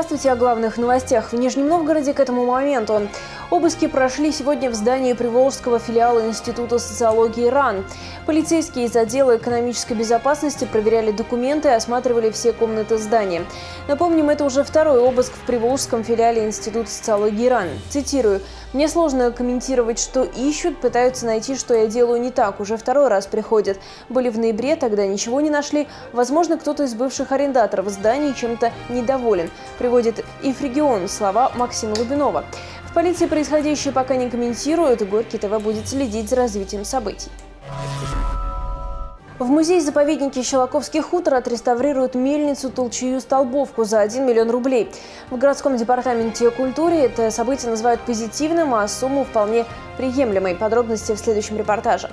Здравствуйте о главных новостях. В Нижнем Новгороде к этому моменту. Обыски прошли сегодня в здании Приволжского филиала Института социологии РАН. Полицейские из отдела экономической безопасности проверяли документы и осматривали все комнаты здания. Напомним, это уже второй обыск в Приволжском филиале Института социологии РАН. Цитирую. «Мне сложно комментировать, что ищут, пытаются найти, что я делаю не так. Уже второй раз приходят. Были в ноябре, тогда ничего не нашли. Возможно, кто-то из бывших арендаторов здания чем-то недоволен приводит «Ифрегион» слова Максима Лубинова. В полиции происходящее пока не комментируют, и Горький ТВ будет следить за развитием событий. В музее-заповеднике Щелоковский хутор отреставрируют мельницу Толчую-Столбовку за 1 миллион рублей. В городском департаменте культуры это событие называют позитивным, а сумму вполне приемлемой. Подробности в следующем репортаже.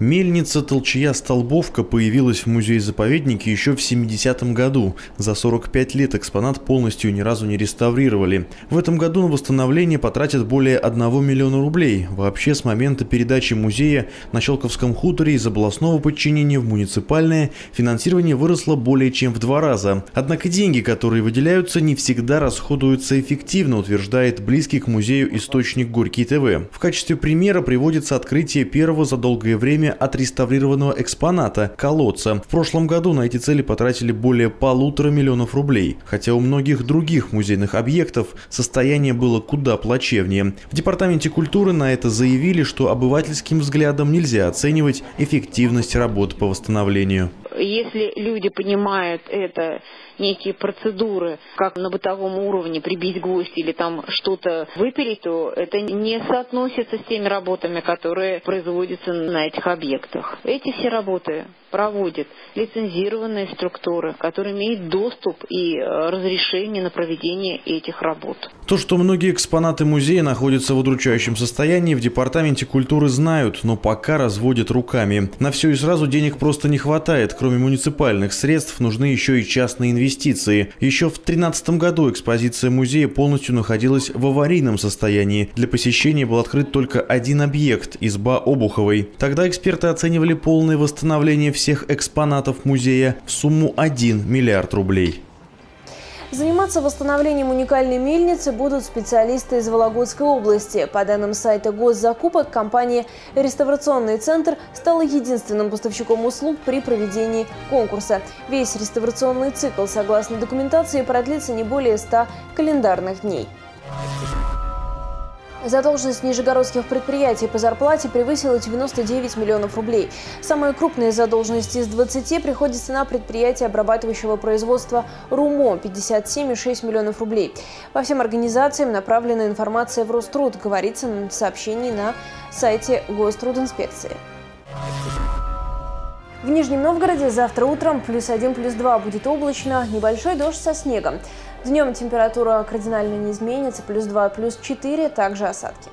Мельница Толчья-Столбовка появилась в музее-заповеднике еще в 70-м году. За 45 лет экспонат полностью ни разу не реставрировали. В этом году на восстановление потратят более 1 миллиона рублей. Вообще, с момента передачи музея на Щелковском хуторе из областного подчинения в муниципальное финансирование выросло более чем в два раза. Однако деньги, которые выделяются, не всегда расходуются эффективно, утверждает близкий к музею источник Горький ТВ. В качестве примера приводится открытие первого за долгое время время отреставрированного экспоната – колодца. В прошлом году на эти цели потратили более полутора миллионов рублей, хотя у многих других музейных объектов состояние было куда плачевнее. В Департаменте культуры на это заявили, что обывательским взглядом нельзя оценивать эффективность работ по восстановлению. Если люди понимают это некие процедуры, как на бытовом уровне прибить гвоздь или там что-то выпилить, то это не соотносится с теми работами, которые производятся на этих объектах. Эти все работы проводят лицензированные структуры, которые имеют доступ и э, разрешение на проведение этих работ. То, что многие экспонаты музея находятся в удручающем состоянии, в Департаменте культуры знают, но пока разводят руками. На все и сразу денег просто не хватает. Кроме муниципальных средств, нужны еще и частные инвестиции. Еще в 2013 году экспозиция музея полностью находилась в аварийном состоянии. Для посещения был открыт только один объект – изба Обуховой. Тогда эксперты оценивали полное восстановление всех экспонатов музея в сумму 1 миллиард рублей. Заниматься восстановлением уникальной мельницы будут специалисты из Вологодской области. По данным сайта госзакупок, компания «Реставрационный центр» стала единственным поставщиком услуг при проведении конкурса. Весь реставрационный цикл, согласно документации, продлится не более 100 календарных дней. Задолженность нижегородских предприятий по зарплате превысила 99 миллионов рублей. Самые крупные задолженности из 20 приходятся на предприятие обрабатывающего производства «РУМО» – 57,6 миллионов рублей. По всем организациям направлена информация в Роструд, говорится в сообщении на сайте Гострудинспекции. В Нижнем Новгороде завтра утром плюс 1, плюс 2 будет облачно, небольшой дождь со снегом. Днем температура кардинально не изменится, плюс 2, плюс 4, также осадки.